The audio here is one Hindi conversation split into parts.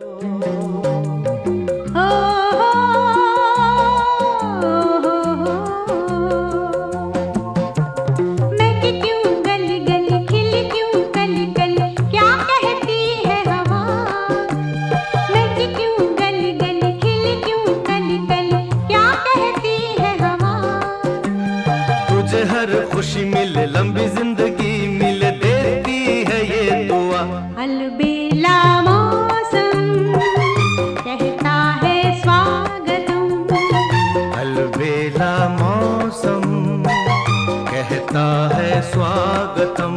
Oh. अकेला मौसम कहता है स्वागतम।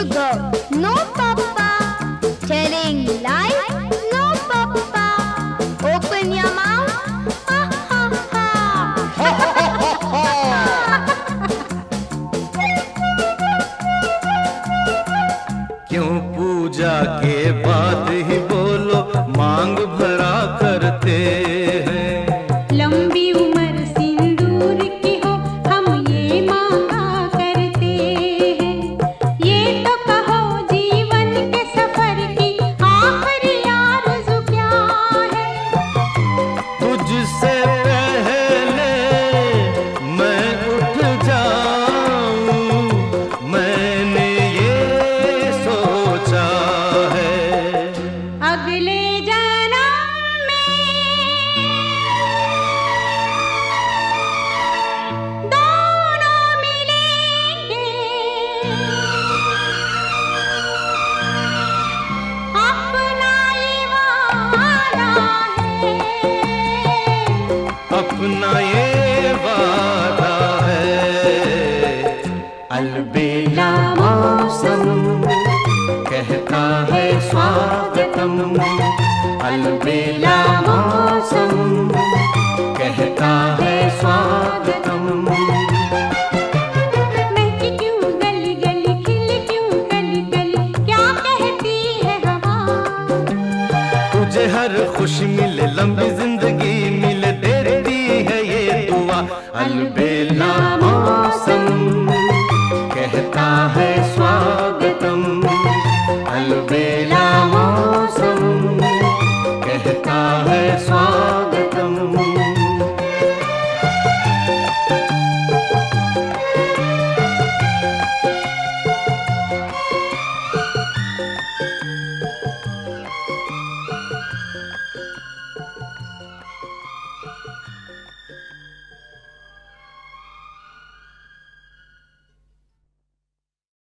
to go. No, Papa. Telling lies? No, Papa. Open your mouth. Ha, ha, ha. क्यों पूजा के बाद ही बोलो मांग भरा कर अपना ये वादा है। अलबेला मौसम कहता है स्वागतम। अलबेला मौसम कहता है स्वागतम। हर खुशी मिले लंबी The Alvela.